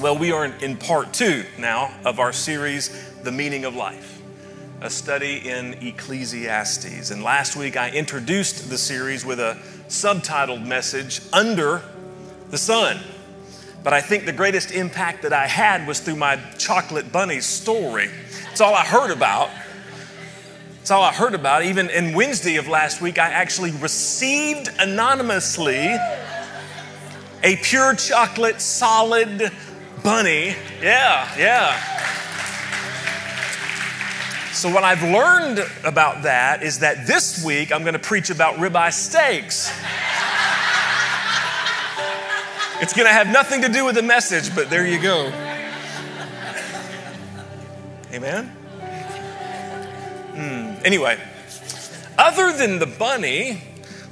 Well, we are in part two now of our series, The Meaning of Life, a study in Ecclesiastes. And last week I introduced the series with a subtitled message, Under the Sun. But I think the greatest impact that I had was through my chocolate bunny story. It's all I heard about. It's all I heard about. Even in Wednesday of last week, I actually received anonymously a pure chocolate solid bunny. Yeah, yeah. So, what I've learned about that is that this week I'm going to preach about ribeye steaks. It's going to have nothing to do with the message, but there you go. Amen? Hmm. Anyway, other than the bunny,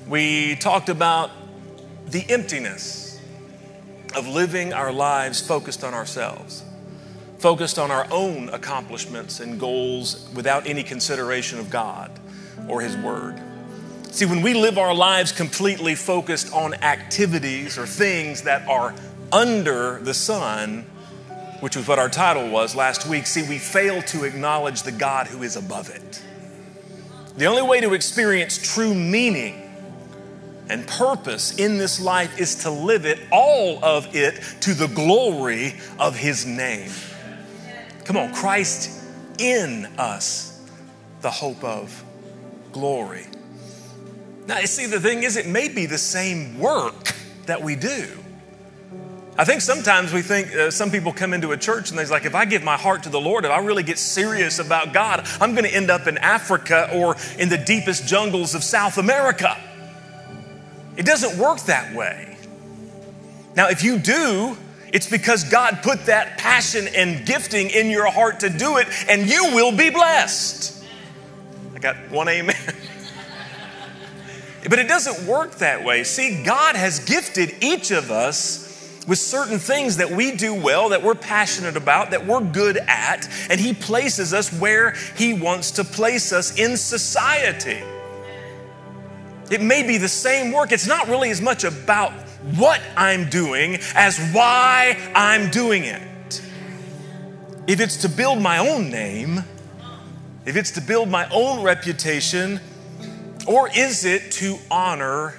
we talked about the emptiness of living our lives focused on ourselves, focused on our own accomplishments and goals without any consideration of God or His Word. See, when we live our lives completely focused on activities or things that are under the sun, which was what our title was last week, see, we fail to acknowledge the God who is above it. The only way to experience true meaning and purpose in this life is to live it, all of it, to the glory of His name. Come on, Christ in us, the hope of glory. Now, you see, the thing is, it may be the same work that we do. I think sometimes we think uh, some people come into a church and they're like, if I give my heart to the Lord, if I really get serious about God, I'm going to end up in Africa or in the deepest jungles of South America. It doesn't work that way. Now, if you do, it's because God put that passion and gifting in your heart to do it, and you will be blessed. I got one amen. but it doesn't work that way. See, God has gifted each of us with certain things that we do well, that we're passionate about, that we're good at, and He places us where He wants to place us in society. It may be the same work. It's not really as much about what I'm doing as why I'm doing it. If it's to build my own name, if it's to build my own reputation, or is it to honor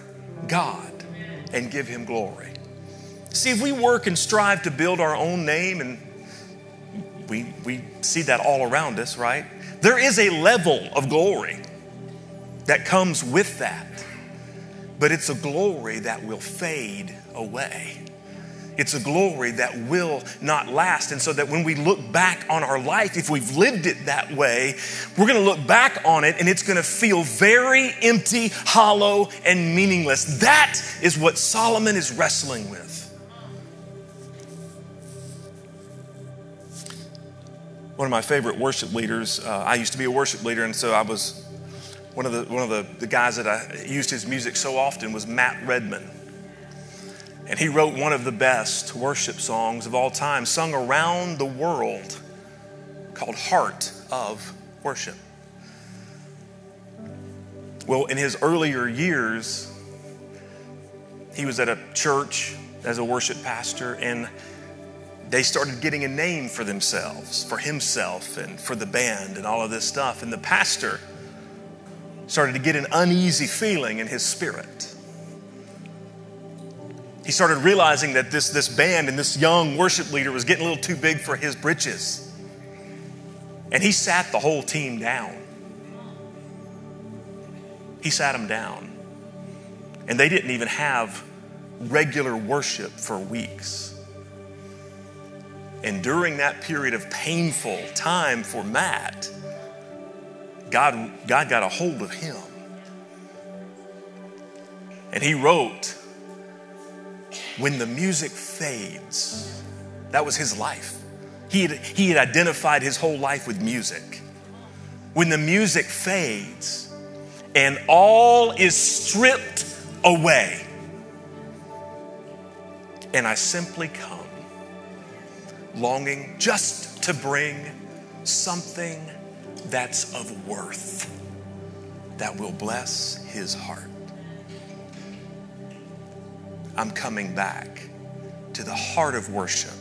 God and give Him glory? See, if we work and strive to build our own name, and we, we see that all around us, right? There is a level of glory that comes with that but it's a glory that will fade away. It's a glory that will not last. And so that when we look back on our life, if we've lived it that way, we're going to look back on it and it's going to feel very empty, hollow, and meaningless. That is what Solomon is wrestling with. One of my favorite worship leaders, uh, I used to be a worship leader, and so I was one of the, one of the, the guys that I used his music so often was Matt Redman. And he wrote one of the best worship songs of all time, sung around the world, called Heart of Worship. Well, in his earlier years, he was at a church as a worship pastor, and they started getting a name for themselves, for himself, and for the band, and all of this stuff. And the pastor, started to get an uneasy feeling in his spirit. He started realizing that this, this band and this young worship leader was getting a little too big for his britches. And he sat the whole team down. He sat them down. And they didn't even have regular worship for weeks. And during that period of painful time for Matt, God, God got a hold of him. And he wrote, When the music fades, that was his life. He had, he had identified his whole life with music. When the music fades and all is stripped away, and I simply come longing just to bring something that's of worth that will bless his heart. I'm coming back to the heart of worship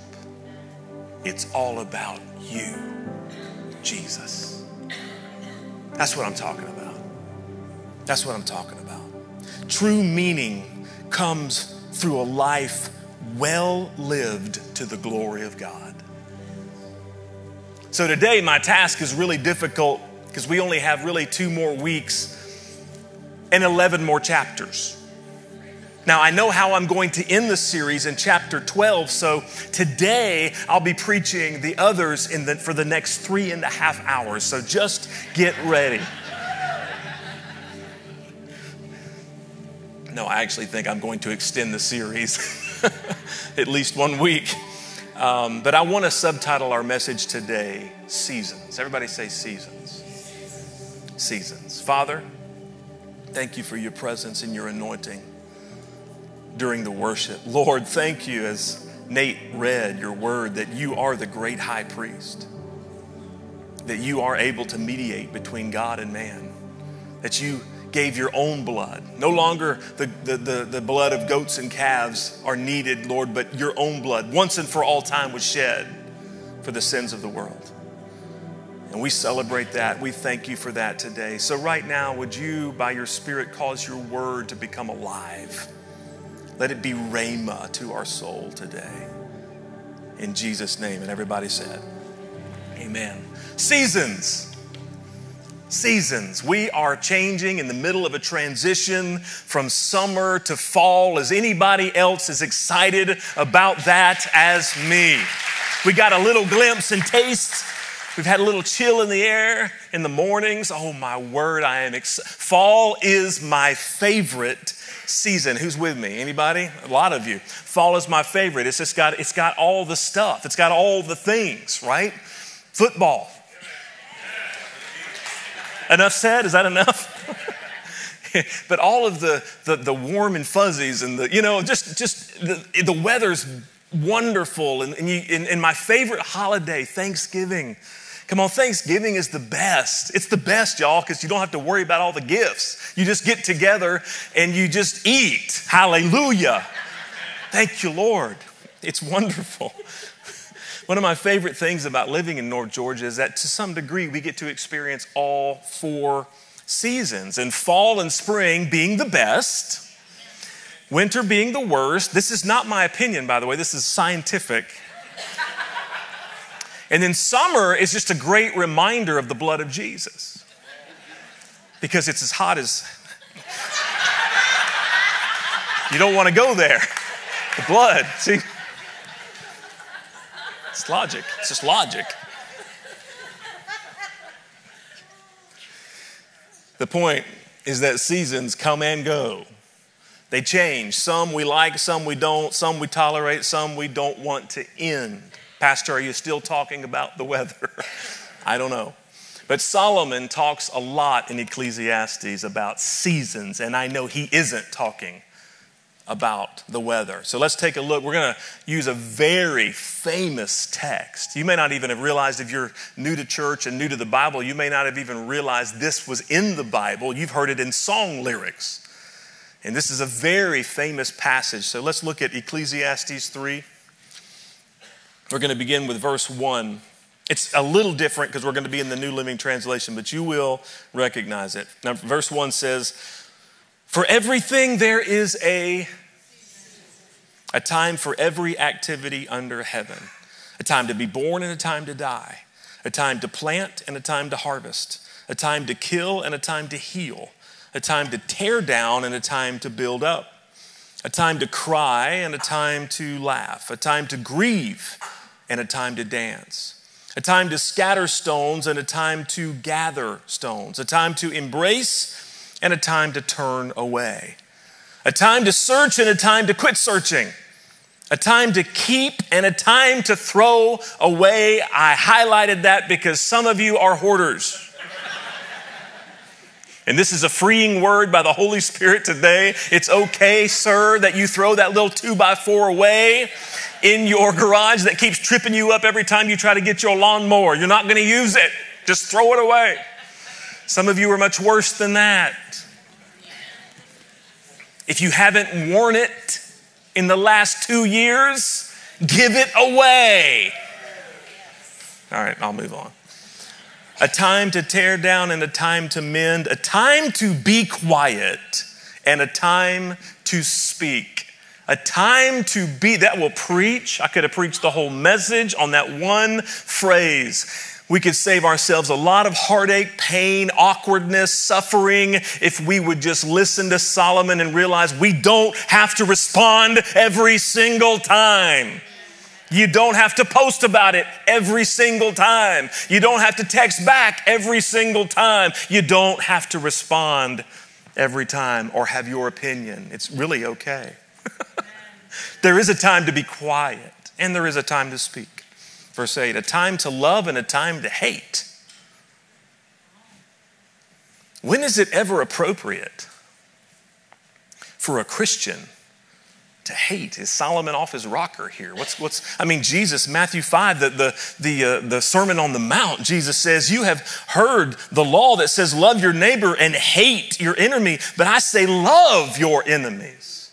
It's all about you, Jesus. That's what I'm talking about. That's what I'm talking about. True meaning comes through a life well lived to the glory of God. So today, my task is really difficult because we only have really two more weeks and 11 more chapters. Now, I know how I'm going to end the series in chapter 12, so today I'll be preaching the others in the, for the next three and a half hours. So just get ready. No, I actually think I'm going to extend the series at least one week. Um, but I want to subtitle our message today Seasons. Everybody say Seasons. Seasons. Father, thank you for your presence and your anointing during the worship. Lord, thank you as Nate read your word that you are the great high priest, that you are able to mediate between God and man, that you gave your own blood. No longer the, the, the, the, blood of goats and calves are needed, Lord, but your own blood, once and for all time, was shed for the sins of the world. And we celebrate that. We thank you for that today. So, right now, would you, by your Spirit, cause your word to become alive? Let it be rhema to our soul today. In Jesus' name. And everybody said, Amen. Seasons. Seasons. We are changing in the middle of a transition from summer to fall. Is anybody else as excited about that as me? We got a little glimpse and taste. We've had a little chill in the air in the mornings. Oh my word, I am excited. Fall is my favorite season. Who's with me? Anybody? A lot of you. Fall is my favorite. It's just got it's got all the stuff. It's got all the things, right? Football. Enough said? Is that enough? but all of the, the, the warm and fuzzies and the, you know, just, just the, the weather's wonderful. And, and, you, and, and my favorite holiday, Thanksgiving. Come on, Thanksgiving is the best. It's the best, y'all, because you don't have to worry about all the gifts. You just get together and you just eat. Hallelujah. Thank you, Lord. It's wonderful. One of my favorite things about living in North Georgia is that to some degree we get to experience all four seasons, and fall and spring being the best, winter being the worst. This is not my opinion, by the way, this is scientific. And then summer is just a great reminder of the blood of Jesus because it's as hot as. you don't want to go there. The blood, see? It's logic, it's just logic. The point is that seasons come and go. They change. Some we like, some we don't, some we tolerate, some we don't want to end. Pastor, are you still talking about the weather? I don't know. But Solomon talks a lot in Ecclesiastes about seasons, and I know he isn't talking about the weather. So let's take a look. We're going to use a very famous text. You may not even have realized if you're new to church and new to the Bible, you may not have even realized this was in the Bible. You've heard it in song lyrics. And this is a very famous passage. So let's look at Ecclesiastes 3. We're going to begin with verse 1. It's a little different because we're going to be in the New Living Translation, but you will recognize it. Now, verse 1 says, For everything there is a, a time for every activity under heaven, a time to be born and a time to die, a time to plant and a time to harvest, a time to kill and a time to heal, a time to tear down and a time to build up, a time to cry and a time to laugh, a time to grieve and a time to dance, a time to scatter stones and a time to gather stones, a time to embrace and a time to turn away, a time to search and a time to quit searching, a time to keep and a time to throw away. I highlighted that because some of you are hoarders. And this is a freeing word by the Holy Spirit today. It's okay, sir, that you throw that little two by four away in your garage that keeps tripping you up every time you try to get your lawnmower. You're not going to use it. Just throw it away. Some of you are much worse than that. If you haven't worn it in the last two years, give it away. All right, I'll move on. A time to tear down and a time to mend, a time to be quiet and a time to speak. A time to be, that will preach. I could have preached the whole message on that one phrase we could save ourselves a lot of heartache, pain, awkwardness, suffering if we would just listen to Solomon and realize we don't have to respond every single time. You don't have to post about it every single time. You don't have to text back every single time. You don't have to respond every time or have your opinion. It's really okay. there is a time to be quiet and there is a time to speak. Verse 8 a time to love and a time to hate. When is it ever appropriate for a Christian to hate? Is Solomon off his rocker here? What's, what's, I mean, Jesus, Matthew 5, the, the, the, uh, the Sermon on the Mount, Jesus says, You have heard the law that says, Love your neighbor and hate your enemy, but I say, Love your enemies.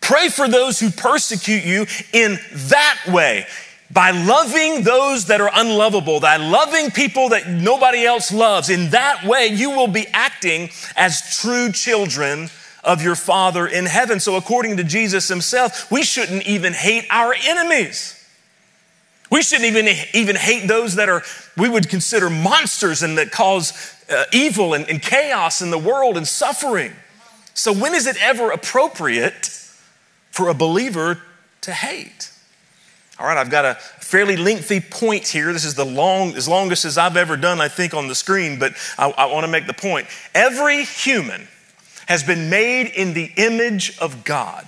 Pray for those who persecute you in that way by loving those that are unlovable, by loving people that nobody else loves. In that way, you will be acting as true children of your Father in heaven. So, according to Jesus himself, we shouldn't even hate our enemies. We shouldn't even, even hate those that are, we would consider monsters and that cause uh, evil and, and chaos in the world and suffering. So, when is it ever appropriate for a believer to hate? All right, I've got a fairly lengthy point here. This is the long, as longest as I've ever done, I think, on the screen, but I, I want to make the point. Every human has been made in the image of God,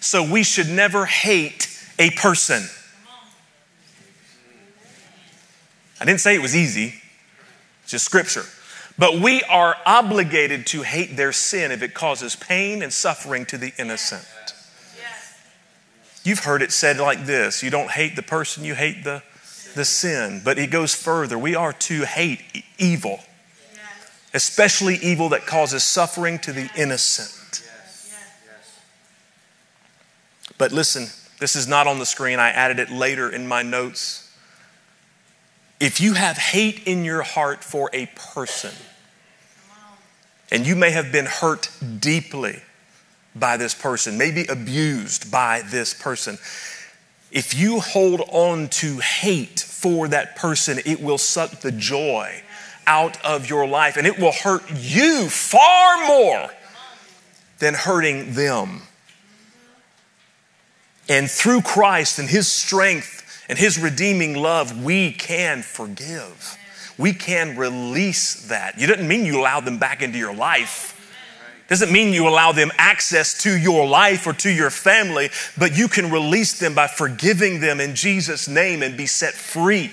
so we should never hate a person. I didn't say it was easy, it's just scripture. But we are obligated to hate their sin if it causes pain and suffering to the innocent. You've heard it said like this you don't hate the person, you hate the, the sin. But it goes further. We are to hate evil, especially evil that causes suffering to the innocent. But listen, this is not on the screen. I added it later in my notes. If you have hate in your heart for a person, and you may have been hurt deeply, by this person, maybe abused by this person. If you hold on to hate for that person, it will suck the joy out of your life and it will hurt you far more than hurting them. And through Christ and His strength and His redeeming love, we can forgive. We can release that. You didn't mean you allowed them back into your life doesn't mean you allow them access to your life or to your family, but you can release them by forgiving them in Jesus' name and be set free Amen.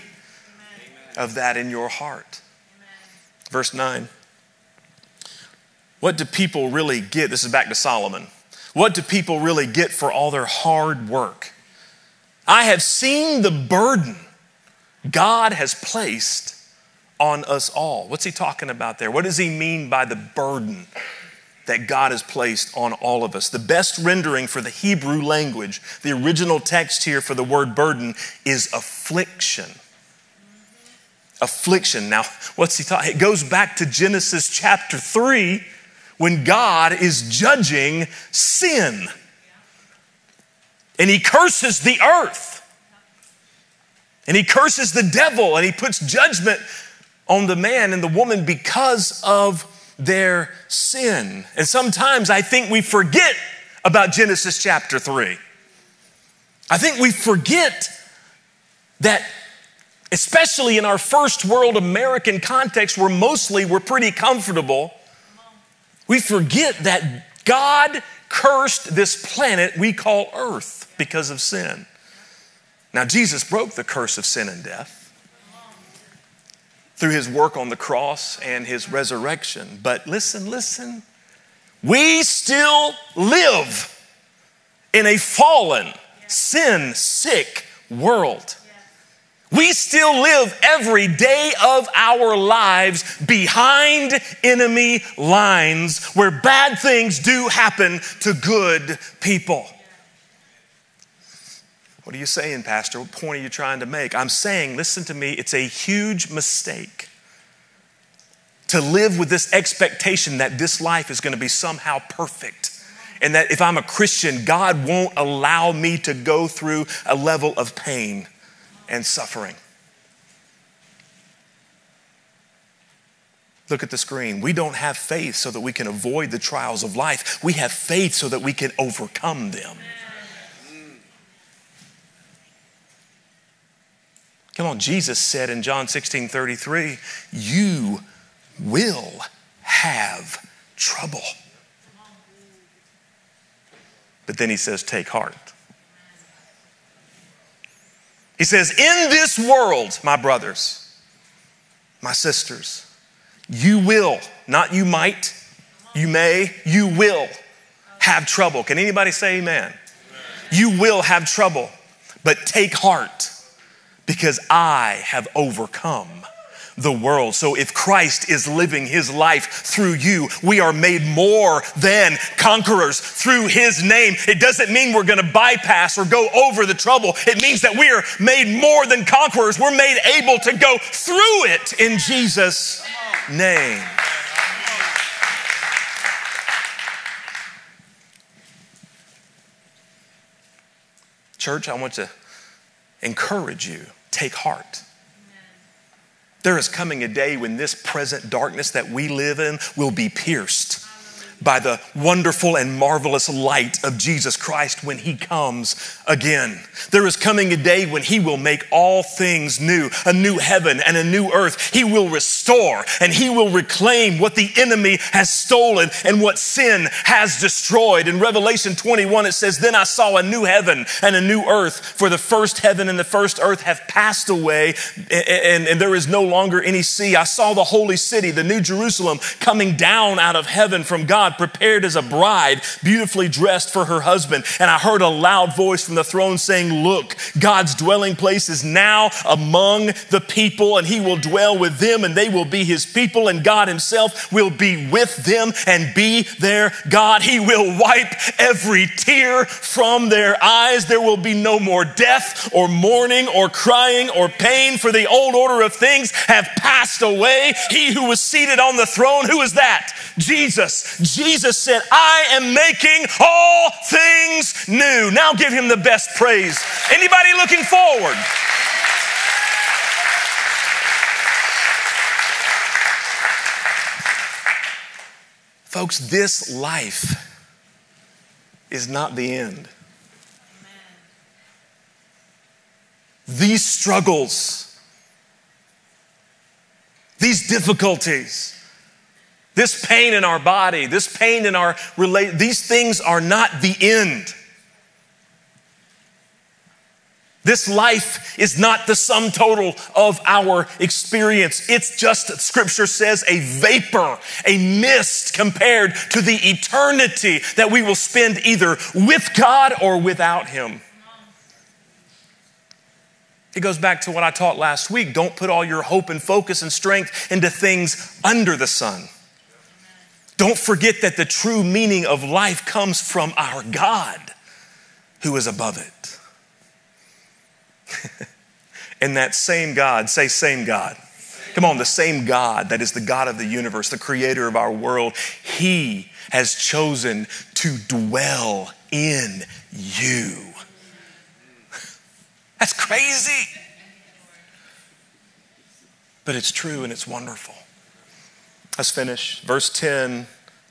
of that in your heart. Amen. Verse 9. What do people really get? This is back to Solomon. What do people really get for all their hard work? I have seen the burden God has placed on us all. What's he talking about there? What does he mean by the burden that God has placed on all of us. The best rendering for the Hebrew language, the original text here for the word burden, is affliction. Affliction. Now, what's he talking? It goes back to Genesis chapter 3 when God is judging sin. And he curses the earth. And he curses the devil and he puts judgment on the man and the woman because of their sin. And sometimes I think we forget about Genesis chapter 3. I think we forget that, especially in our first world American context where mostly we're pretty comfortable, we forget that God cursed this planet we call Earth because of sin. Now, Jesus broke the curse of sin and death through his work on the cross and his resurrection. But listen, listen. We still live in a fallen, sin sick world. We still live every day of our lives behind enemy lines where bad things do happen to good people. What are you saying, Pastor? What point are you trying to make? I'm saying, listen to me, it's a huge mistake to live with this expectation that this life is going to be somehow perfect. And that if I'm a Christian, God won't allow me to go through a level of pain and suffering. Look at the screen. We don't have faith so that we can avoid the trials of life. We have faith so that we can overcome them. Come on, Jesus said in John 16 33, You will have trouble. But then he says, Take heart. He says, In this world, my brothers, my sisters, you will, not you might, you may, you will have trouble. Can anybody say amen? amen? You will have trouble, but take heart because I have overcome the world. So if Christ is living his life through you, we are made more than conquerors through his name. It doesn't mean we're going to bypass or go over the trouble. It means that we are made more than conquerors. We're made able to go through it in Jesus' name. Church, I want to encourage you take heart. There is coming a day when this present darkness that we live in will be pierced by the wonderful and marvelous light of Jesus Christ when He comes again. There is coming a day when He will make all things new, a new heaven and a new earth. He will restore and He will reclaim what the enemy has stolen and what sin has destroyed. In Revelation 21, it says, Then I saw a new heaven and a new earth, for the first heaven and the first earth have passed away, and, and there is no longer any sea. I saw the holy city, the new Jerusalem, coming down out of heaven from God, prepared as a bride, beautifully dressed for her husband. And I heard a loud voice from the throne saying, Look, God's dwelling place is now among the people, and he will dwell with them, and they will be his people, and God himself will be with them and be their God. He will wipe every tear from their eyes. There will be no more death or mourning or crying or pain, for the old order of things have passed away. He who was seated on the throne, who is that? Jesus. Jesus said, I am making all things new. Now give him the best praise. Anybody looking forward? Folks, this life is not the end. These struggles, these difficulties, this pain in our body, this pain in our relate, these things are not the end. This life is not the sum total of our experience. It's just, scripture says, a vapor, a mist compared to the eternity that we will spend either with God or without Him. It goes back to what I taught last week. Don't put all your hope and focus and strength into things under the sun. Don't forget that the true meaning of life comes from our God who is above it. and that same God, say, same God. Come on, the same God that is the God of the universe, the creator of our world, He has chosen to dwell in you. That's crazy. But it's true and it's wonderful. Let's finish. Verse 10,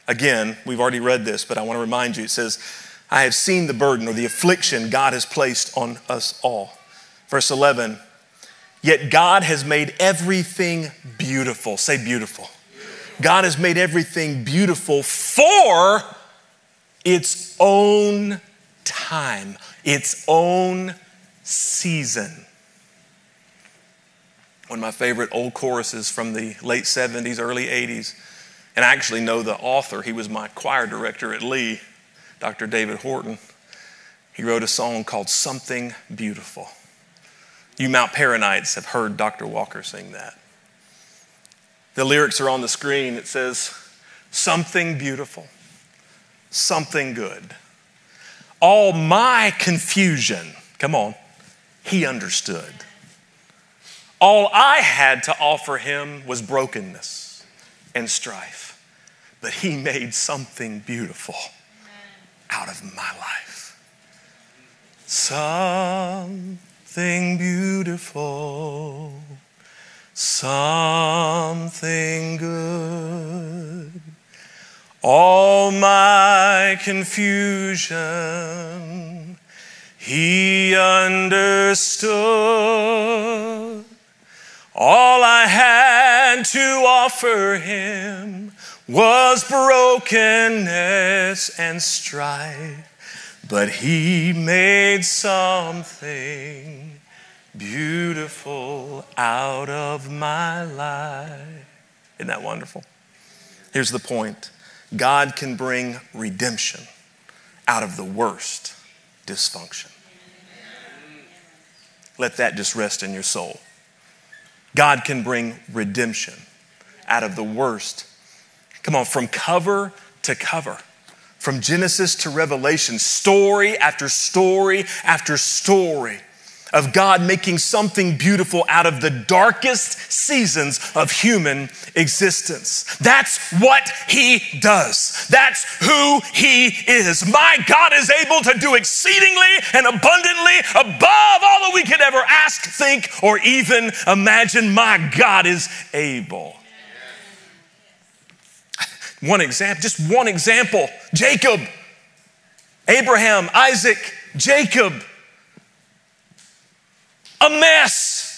again, we've already read this, but I want to remind you it says, I have seen the burden or the affliction God has placed on us all. Verse 11, yet God has made everything beautiful. Say beautiful. God has made everything beautiful for its own time, its own season one of my favorite old choruses from the late 70s, early 80s. And I actually know the author. He was my choir director at Lee, Dr. David Horton. He wrote a song called Something Beautiful. You Mount Paranites have heard Dr. Walker sing that. The lyrics are on the screen. It says, Something beautiful, something good. All my confusion, come on, he understood. All I had to offer him was brokenness and strife, but he made something beautiful out of my life. Something beautiful, something good. All my confusion, he understood. All I had to offer him was brokenness and strife, but he made something beautiful out of my life. Isn't that wonderful? Here's the point God can bring redemption out of the worst dysfunction. Let that just rest in your soul. God can bring redemption out of the worst. Come on, from cover to cover, from Genesis to Revelation, story after story after story of God making something beautiful out of the darkest seasons of human existence. That's what He does. That's who He is. My God is able to do exceedingly and abundantly above all that we could ever ask, think, or even imagine. My God is able. One example, just one example Jacob, Abraham, Isaac, Jacob a mess.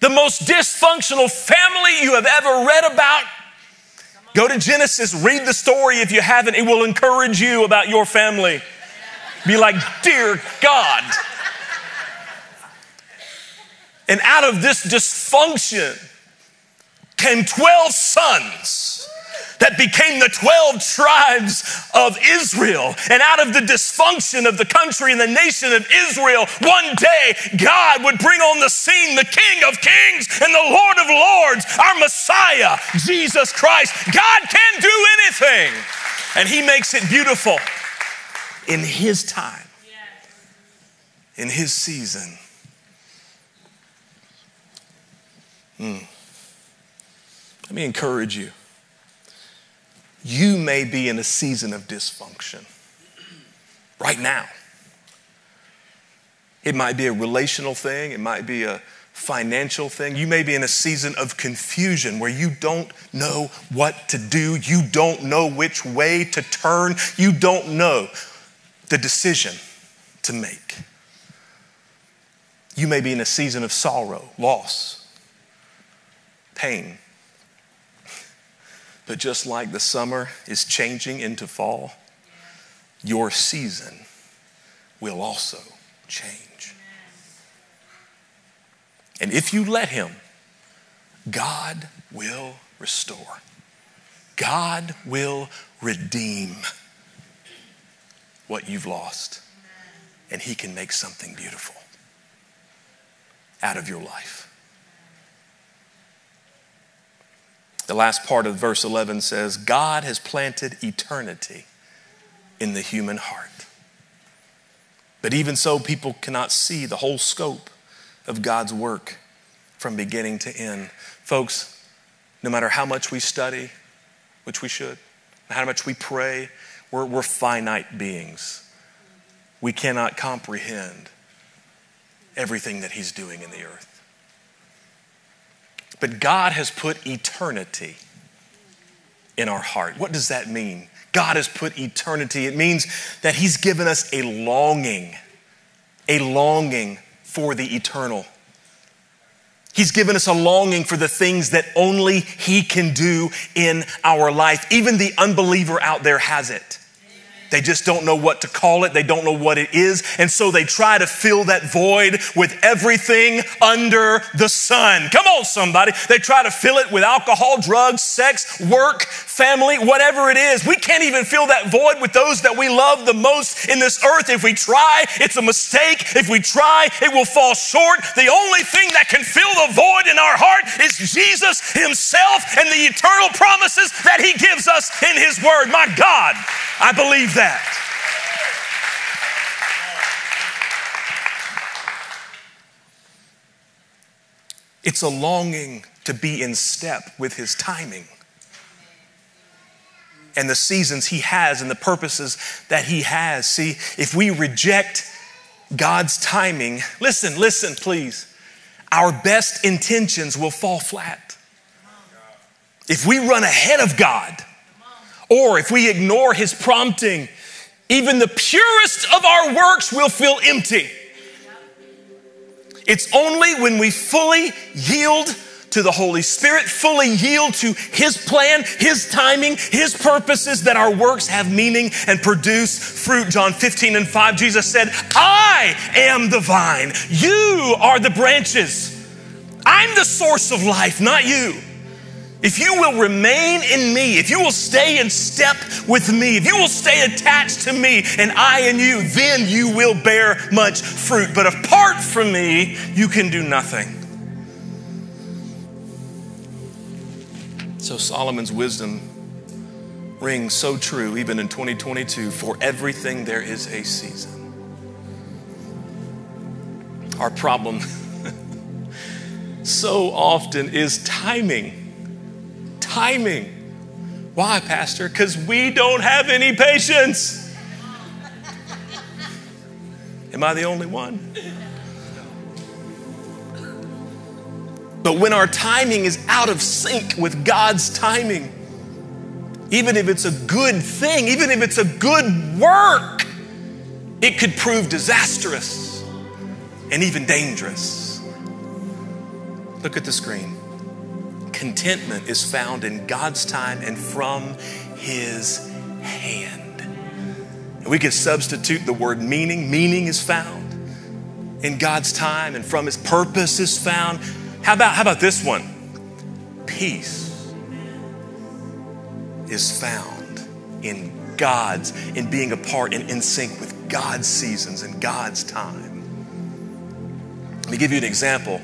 The most dysfunctional family you have ever read about. Go to Genesis, read the story if you haven't. It will encourage you about your family. Be like, Dear God. And out of this dysfunction came 12 sons that became the 12 tribes of Israel. And out of the dysfunction of the country and the nation of Israel, one day God would bring on the scene the King of Kings and the Lord of Lords, our Messiah, Jesus Christ. God can do anything, and He makes it beautiful in His time, in His season. Mm. Let me encourage you you may be in a season of dysfunction right now. It might be a relational thing, it might be a financial thing. You may be in a season of confusion where you don't know what to do, you don't know which way to turn, you don't know the decision to make. You may be in a season of sorrow, loss, pain. But just like the summer is changing into fall, your season will also change. And if you let Him, God will restore. God will redeem what you've lost. And He can make something beautiful out of your life. The last part of verse 11 says, God has planted eternity in the human heart. But even so, people cannot see the whole scope of God's work from beginning to end. Folks, no matter how much we study, which we should, how much we pray, we're, we're finite beings. We cannot comprehend everything that He's doing in the earth. But God has put eternity in our heart. What does that mean? God has put eternity. It means that He's given us a longing, a longing for the eternal. He's given us a longing for the things that only He can do in our life. Even the unbeliever out there has it. They just don't know what to call it. They don't know what it is. And so they try to fill that void with everything under the sun. Come on, somebody. They try to fill it with alcohol, drugs, sex, work, family, whatever it is. We can't even fill that void with those that we love the most in this earth. If we try, it's a mistake. If we try, it will fall short. The only thing that can fill the void in our heart is Jesus Himself and the eternal promises that He gives us in His Word. My God, I believe that. It's a longing to be in step with His timing and the seasons He has and the purposes that He has. See, if we reject God's timing, listen, listen, please, our best intentions will fall flat. If we run ahead of God, or if we ignore His prompting, even the purest of our works will feel empty. It's only when we fully yield to the Holy Spirit, fully yield to His plan, His timing, His purposes, that our works have meaning and produce fruit. John 15 and 5, Jesus said, I am the vine, you are the branches. I'm the source of life, not you. If you will remain in me, if you will stay in step with me, if you will stay attached to me and I and you, then you will bear much fruit. But apart from me, you can do nothing. So Solomon's wisdom rings so true even in 2022 for everything there is a season. Our problem so often is timing. Timing. Why, Pastor? Because we don't have any patience. Am I the only one? But when our timing is out of sync with God's timing, even if it's a good thing, even if it's a good work, it could prove disastrous and even dangerous. Look at the screen. Contentment is found in God's time and from His hand. And we could substitute the word meaning. Meaning is found in God's time and from His purpose is found how about, how about this one? Peace is found in God's, in being a part and in sync with God's seasons and God's time. Let me give you an example.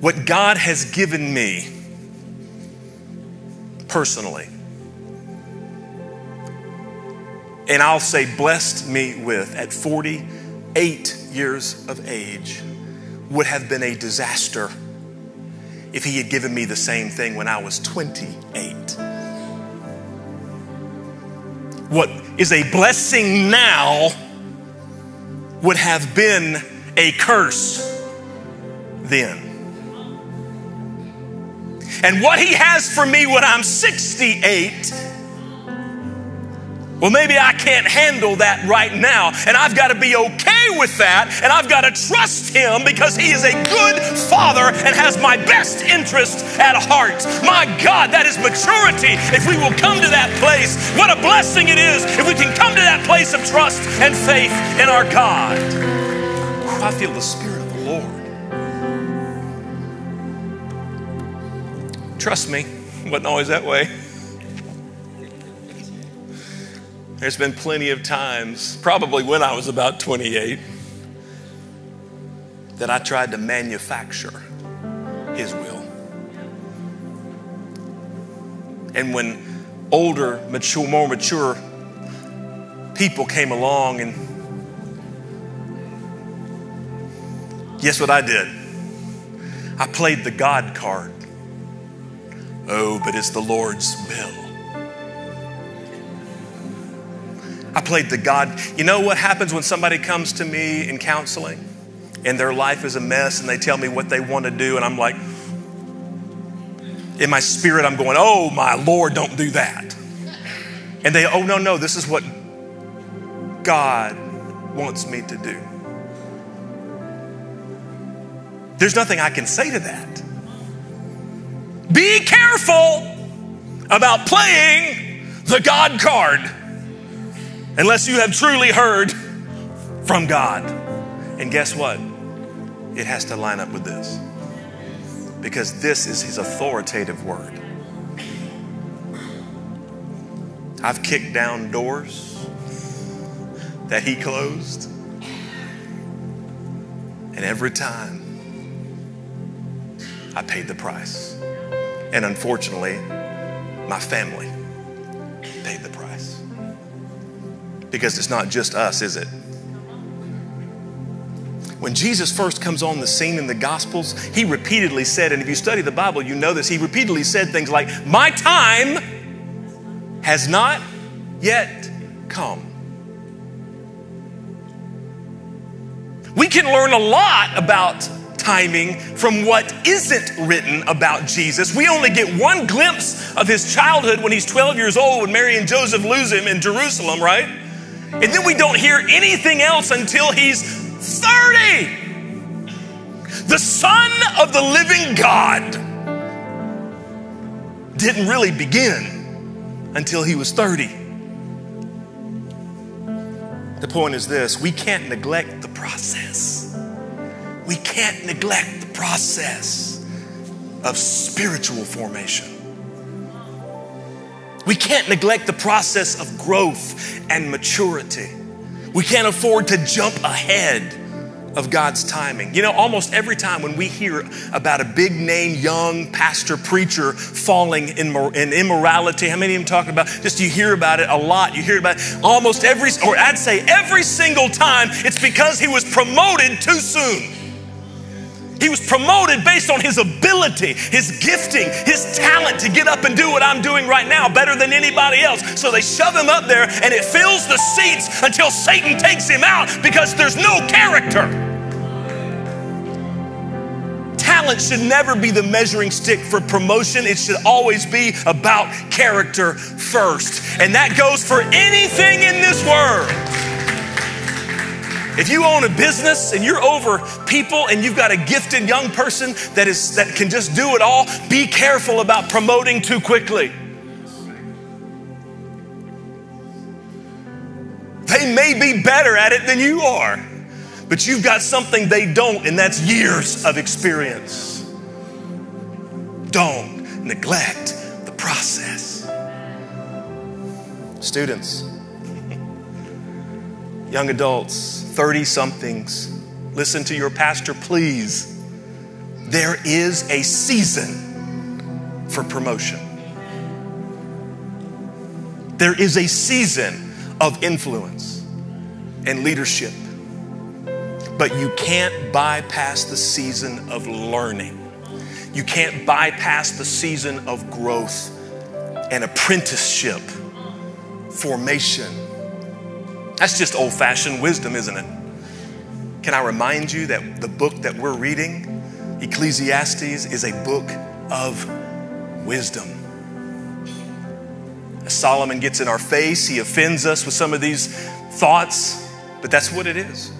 What God has given me personally, and I'll say blessed me with at 48 years of age would have been a disaster if he had given me the same thing when I was 28. What is a blessing now would have been a curse then. And what he has for me when I'm 68 well, maybe I can't handle that right now, and I've got to be okay with that, and I've got to trust Him because He is a good Father and has my best interest at heart. My God, that is maturity. If we will come to that place, what a blessing it is if we can come to that place of trust and faith in our God. I feel the Spirit Trust me, wasn't always that way. There's been plenty of times, probably when I was about 28, that I tried to manufacture His will. And when older, mature, more mature people came along, and guess what I did? I played the God card. Oh, but it's the Lord's will. I played the God. You know what happens when somebody comes to me in counseling and their life is a mess and they tell me what they want to do, and I'm like, in my spirit, I'm going, oh my Lord, don't do that. And they, oh no, no, this is what God wants me to do. There's nothing I can say to that. Be careful about playing the God card unless you have truly heard from God. And guess what? It has to line up with this because this is His authoritative word. I've kicked down doors that He closed, and every time I paid the price. And unfortunately, my family paid the price. Because it's not just us, is it? When Jesus first comes on the scene in the Gospels, he repeatedly said, and if you study the Bible, you know this, he repeatedly said things like, My time has not yet come. We can learn a lot about timing from what isn't written about Jesus. We only get one glimpse of his childhood when he's 12 years old when Mary and Joseph lose him in Jerusalem, right? And then we don't hear anything else until he's 30. The Son of the living God didn't really begin until he was 30. The point is this we can't neglect the process we can't neglect the process of spiritual formation. We can't neglect the process of growth and maturity. We can't afford to jump ahead of God's timing. You know, almost every time when we hear about a big name young pastor preacher falling in, in immorality, how many of them talking about? Just you hear about it a lot. You hear about it almost every, or I'd say every single time, it's because he was promoted too soon. He was promoted based on his ability, his gifting, his talent to get up and do what I'm doing right now better than anybody else. So they shove him up there and it fills the seats until Satan takes him out because there's no character. Talent should never be the measuring stick for promotion. It should always be about character first. And that goes for anything in this world. If you own a business and you're over people and you've got a gifted young person that is that can just do it all, be careful about promoting too quickly. They may be better at it than you are, but you've got something they don't, and that's years of experience. Don't neglect the process. Students, young adults, 30 somethings, listen to your pastor, please. There is a season for promotion. There is a season of influence and leadership. But you can't bypass the season of learning. You can't bypass the season of growth and apprenticeship, formation that's just old fashioned wisdom, isn't it? Can I remind you that the book that we're reading, Ecclesiastes, is a book of wisdom. As Solomon gets in our face, he offends us with some of these thoughts, but that's what it is.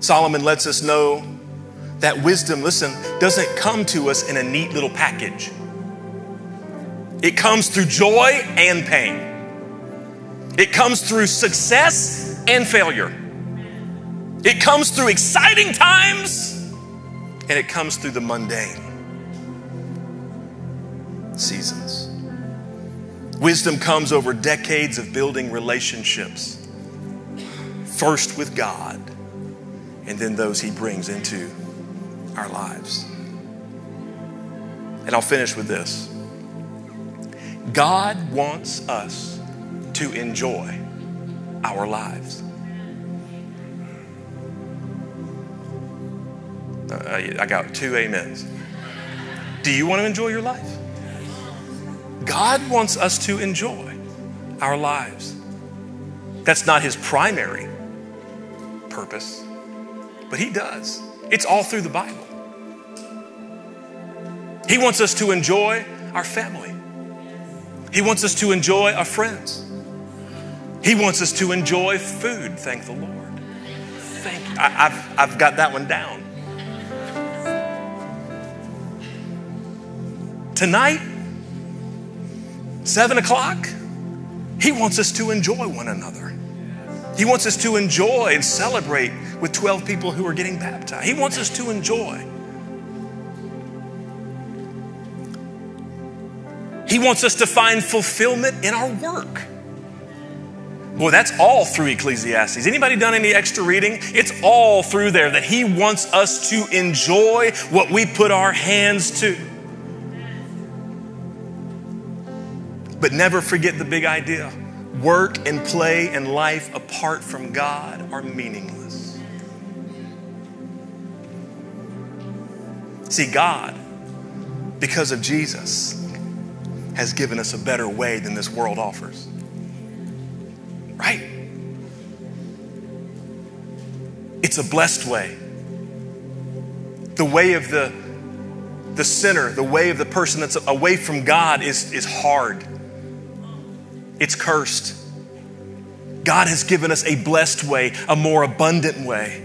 Solomon lets us know that wisdom, listen, doesn't come to us in a neat little package. It comes through joy and pain. It comes through success and failure. It comes through exciting times and it comes through the mundane seasons. Wisdom comes over decades of building relationships, first with God, and then those He brings into our lives. And I'll finish with this God wants us to enjoy our lives. Uh, I got two amens. Do you want to enjoy your life? God wants us to enjoy our lives. That's not his primary purpose, but he does. It's all through the Bible. He wants us to enjoy our family. He wants us to enjoy our friends. He wants us to enjoy food, thank the Lord. Thank you. I, have I've got that one down. Tonight, seven o'clock, He wants us to enjoy one another. He wants us to enjoy and celebrate with 12 people who are getting baptized. He wants us to enjoy. He wants us to find fulfillment in our work. Boy, that's all through Ecclesiastes. Anybody done any extra reading? It's all through there that he wants us to enjoy what we put our hands to. But never forget the big idea. work and play and life apart from God are meaningless. See, God, because of Jesus, has given us a better way than this world offers. Right? It's a blessed way. The way of the, the sinner, the way of the person that's away from God is, is hard. It's cursed. God has given us a blessed way, a more abundant way.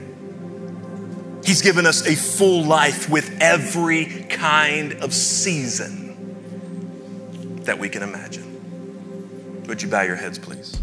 He's given us a full life with every kind of season that we can imagine. Would you bow your heads, please?